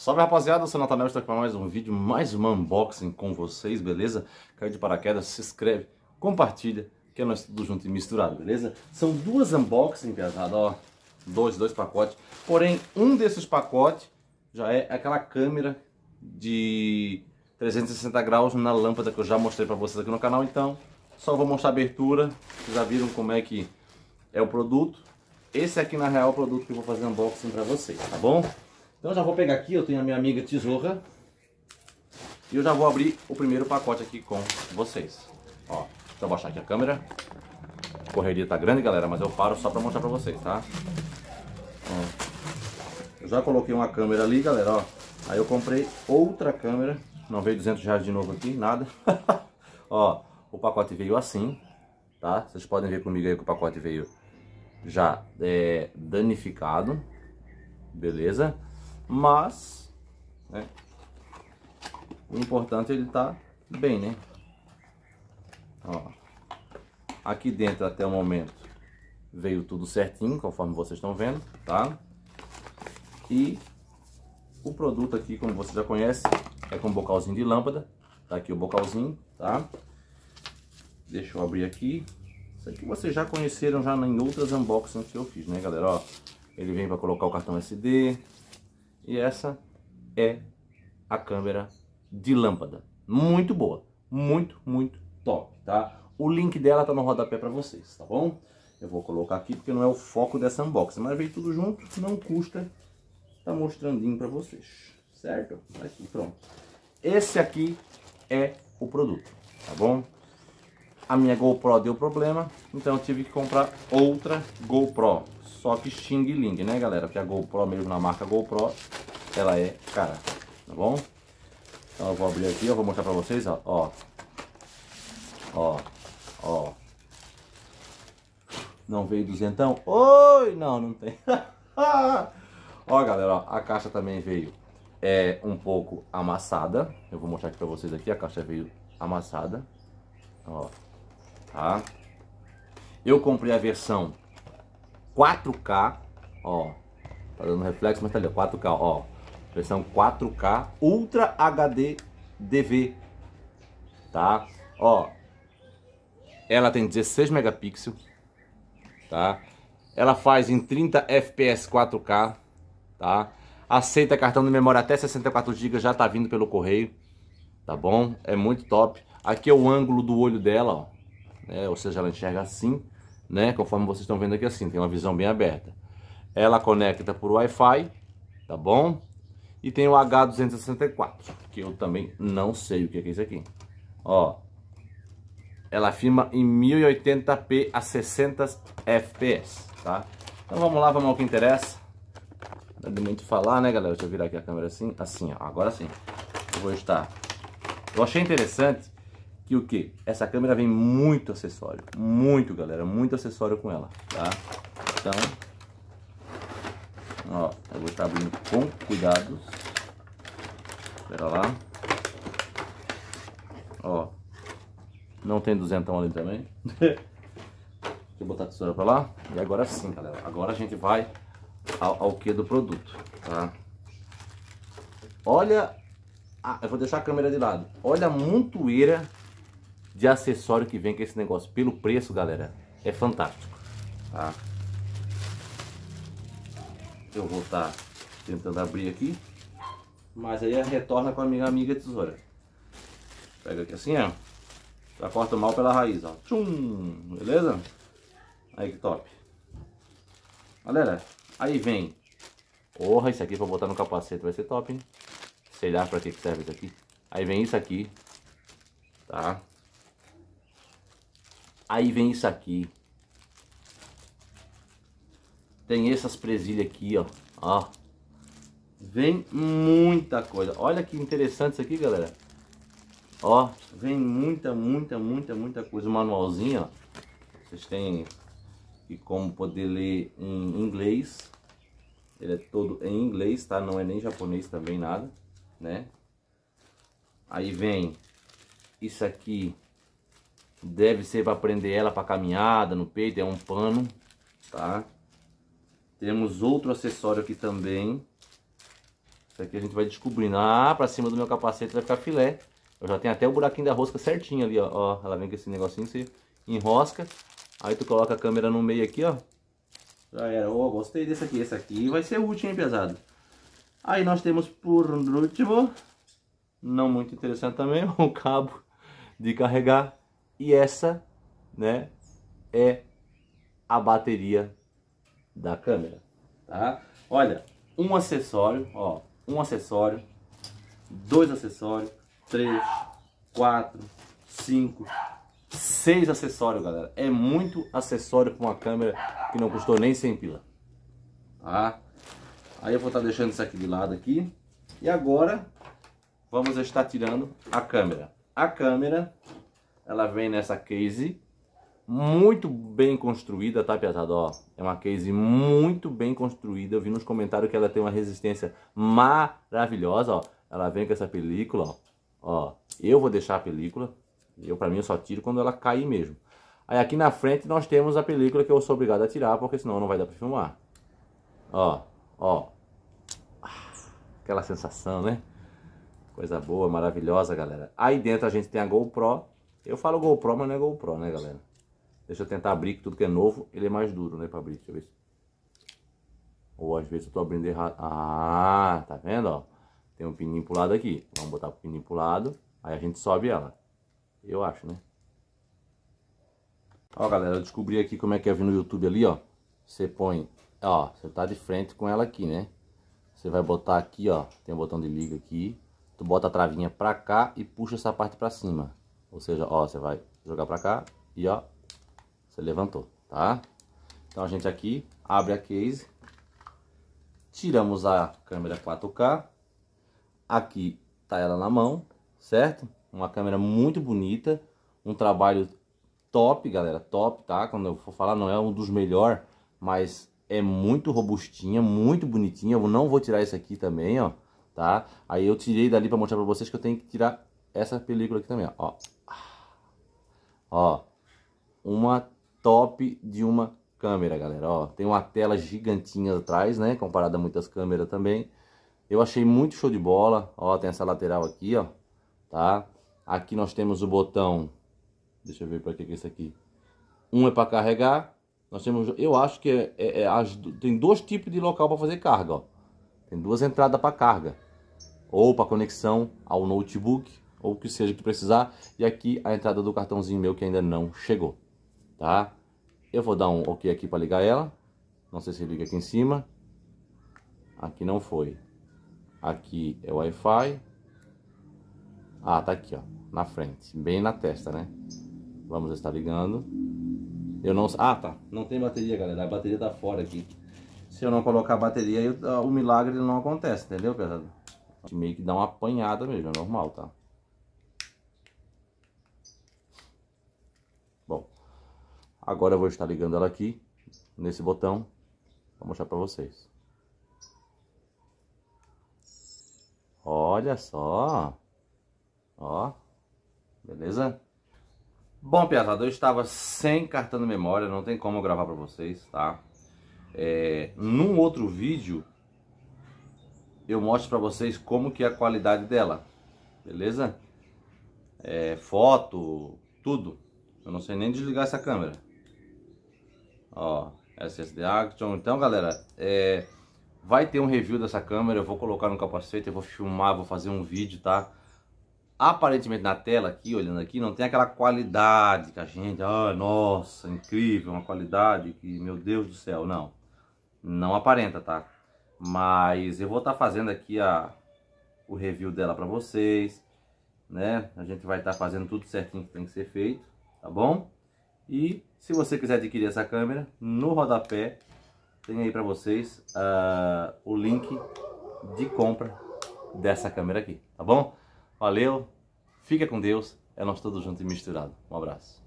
Salve rapaziada, eu sou o Natanel, estou aqui para mais um vídeo, mais um unboxing com vocês, beleza? Caiu de paraquedas, se inscreve, compartilha, que é nós tudo junto e misturado, beleza? São duas unboxing, pesado, ó, dois, dois pacotes, porém um desses pacotes já é aquela câmera de 360 graus na lâmpada que eu já mostrei para vocês aqui no canal, então só vou mostrar a abertura, vocês já viram como é que é o produto. Esse aqui na real é o produto que eu vou fazer unboxing para vocês, tá bom? Então já vou pegar aqui, eu tenho a minha amiga tesoura. E eu já vou abrir o primeiro pacote aqui com vocês. Ó, deixa eu baixar aqui a câmera. A correria tá grande, galera, mas eu paro só pra mostrar pra vocês, tá? Ó, eu já coloquei uma câmera ali, galera, ó. Aí eu comprei outra câmera. Não veio 200 reais de novo aqui, nada. ó, o pacote veio assim, tá? Vocês podem ver comigo aí que o pacote veio já é, danificado. Beleza? Mas, né, o importante é ele tá bem, né? Ó, aqui dentro até o momento veio tudo certinho, conforme vocês estão vendo, tá? E o produto aqui, como você já conhece, é com bocalzinho de lâmpada. Tá aqui o bocalzinho, tá? Deixa eu abrir aqui. Isso aqui vocês já conheceram já em outras unboxings que eu fiz, né, galera? Ó, ele vem para colocar o cartão SD, e essa é a câmera de lâmpada. Muito boa, muito, muito top, tá? O link dela tá no rodapé para vocês, tá bom? Eu vou colocar aqui porque não é o foco dessa unboxing, mas veio tudo junto, não custa tá mostrandinho para vocês, certo? Aqui, pronto. Esse aqui é o produto, tá bom? A minha GoPro deu problema, então eu tive que comprar outra GoPro. Só que Xing Ling, né, galera? Porque a GoPro, mesmo na marca GoPro, ela é cara, tá bom? Então eu vou abrir aqui, eu vou mostrar pra vocês, ó. Ó, ó. ó. Não veio duzentão? Oi! Não, não tem. ó, galera, ó, a caixa também veio é um pouco amassada. Eu vou mostrar aqui pra vocês aqui, a caixa veio amassada. Ó, tá? Eu comprei a versão 4K, ó. Tá dando reflexo, mas tá ali, 4K, ó. Versão 4K Ultra HD DV, tá? Ó, ela tem 16 megapixels, tá? Ela faz em 30 FPS 4K, tá? Aceita cartão de memória até 64 GB, já tá vindo pelo correio, tá bom? É muito top. Aqui é o ângulo do olho dela, ó. É, ou seja, ela enxerga assim, né? Conforme vocês estão vendo aqui assim, tem uma visão bem aberta. Ela conecta por Wi-Fi, tá bom? E tem o H264, que eu também não sei o que é isso aqui. Ó, ela filma em 1080p a 60 fps, tá? Então vamos lá, vamos ao que interessa. Não de muito falar, né, galera? Deixa eu virar aqui a câmera assim, assim, ó. Agora sim. Eu vou estar. Eu achei interessante que o que? Essa câmera vem muito acessório, muito, galera, muito acessório com ela, tá? Então, Ó, eu vou estar abrindo com cuidado. Espera lá. Ó, não tem duzentão ali também. Deixa eu botar a tesoura pra lá. E agora sim, galera. Agora a gente vai ao, ao que do produto, tá? Olha, ah, eu vou deixar a câmera de lado. Olha a montoeira de acessório que vem com esse negócio. Pelo preço, galera, é fantástico, tá? eu vou estar tá tentando abrir aqui. Mas aí retorna com a minha amiga tesoura. Pega aqui assim, ó. Já corta mal pela raiz, ó. Tchum! Beleza? Aí que top. Galera, aí vem. Porra, isso aqui pra botar no capacete vai ser top, hein? Sei lá pra que serve isso aqui. Aí vem isso aqui. Tá? Aí vem isso aqui. Tem essas presilhas aqui, ó. Ó. Vem muita coisa. Olha que interessante isso aqui, galera. Ó, vem muita, muita, muita, muita coisa. O manualzinho, ó. Vocês têm e como poder ler em inglês. Ele é todo em inglês, tá? Não é nem japonês também, nada, né? Aí vem isso aqui. Deve ser para prender ela para caminhada no peito, é um pano, tá? Temos outro acessório aqui também. Isso aqui a gente vai descobrindo. Ah, pra cima do meu capacete vai ficar filé. Eu já tenho até o buraquinho da rosca certinho ali, ó. ó ela vem com esse negocinho, você enrosca. Aí tu coloca a câmera no meio aqui, ó. Já era. Oh, gostei desse aqui. Esse aqui vai ser útil, hein, pesado. Aí nós temos por último, não muito interessante também, o cabo de carregar. E essa, né, é a bateria da câmera, tá? Olha, um acessório, ó, um acessório, dois acessórios, três, quatro, cinco, seis acessórios, galera. É muito acessório para uma câmera que não custou nem 100 pila, tá? Aí eu vou estar tá deixando isso aqui de lado aqui. E agora vamos estar tirando a câmera. A câmera, ela vem nessa case muito bem construída, tá, pesado? Ó, é uma case muito bem construída. Eu vi nos comentários que ela tem uma resistência maravilhosa, ó. Ela vem com essa película, ó. ó eu vou deixar a película. Eu, pra mim, eu só tiro quando ela cair mesmo. Aí aqui na frente nós temos a película que eu sou obrigado a tirar, porque senão não vai dar pra filmar. Ó, ó. Aquela sensação, né? Coisa boa, maravilhosa, galera. Aí dentro a gente tem a GoPro. Eu falo GoPro, mas não é GoPro, né, galera? Deixa eu tentar abrir, que tudo que é novo, ele é mais duro, né, pra abrir. Deixa eu ver. Ou às vezes eu tô abrindo errado. Ah, tá vendo, ó? Tem um pininho pro lado aqui. Vamos botar o pininho pro lado. Aí a gente sobe ela. Eu acho, né? Ó, galera, eu descobri aqui como é que é vir no YouTube ali, ó. Você põe, ó, você tá de frente com ela aqui, né? Você vai botar aqui, ó, tem um botão de liga aqui. Tu bota a travinha pra cá e puxa essa parte pra cima. Ou seja, ó, você vai jogar pra cá e ó, você levantou, tá? Então a gente aqui abre a case, tiramos a câmera 4K, aqui tá ela na mão, certo? Uma câmera muito bonita, um trabalho top, galera, top, tá? Quando eu for falar, não é um dos melhores, mas é muito robustinha, muito bonitinha. Eu não vou tirar isso aqui também, ó, tá? Aí eu tirei dali para mostrar para vocês que eu tenho que tirar essa película aqui também, ó. Ó, uma top de uma câmera, galera. Ó, tem uma tela gigantinha atrás, né? Comparada a muitas câmeras também. Eu achei muito show de bola. Ó, tem essa lateral aqui, ó. Tá? Aqui nós temos o botão. Deixa eu ver para que que é isso aqui. Um é para carregar. Nós temos, eu acho que é, é, é as, tem dois tipos de local para fazer carga, ó. Tem duas entradas para carga. Ou para conexão ao notebook, ou o que seja que precisar. E aqui a entrada do cartãozinho meu que ainda não chegou tá? Eu vou dar um ok aqui para ligar ela. Não sei se liga aqui em cima. Aqui não foi. Aqui é o Wi-Fi. Ah, tá aqui, ó, na frente, bem na testa, né? Vamos estar ligando. Eu não, ah, tá. Não tem bateria, galera. A bateria tá fora aqui. Se eu não colocar a bateria, eu, o milagre não acontece, entendeu, pesado? Meio que dá uma apanhada mesmo, é normal, tá? Agora eu vou estar ligando ela aqui, nesse botão, vou mostrar para vocês. Olha só. Ó. Beleza? Bom, pesado, eu estava sem cartão de memória, não tem como gravar para vocês, tá? É, num outro vídeo, eu mostro para vocês como que é a qualidade dela, beleza? É, foto, tudo. Eu não sei nem desligar essa câmera. Ó, SSD Action. Então, galera, é, vai ter um review dessa câmera. Eu vou colocar no capacete, eu vou filmar, vou fazer um vídeo, tá? Aparentemente na tela aqui, olhando aqui, não tem aquela qualidade que a gente, ah, nossa, incrível, uma qualidade que, meu Deus do céu, não. Não aparenta, tá? Mas eu vou estar tá fazendo aqui a, o review dela para vocês, né? A gente vai estar tá fazendo tudo certinho que tem que ser feito, tá bom? E se você quiser adquirir essa câmera, no rodapé tem aí para vocês uh, o link de compra dessa câmera aqui, tá bom? Valeu, fica com Deus, é nós todos juntos e misturado. Um abraço.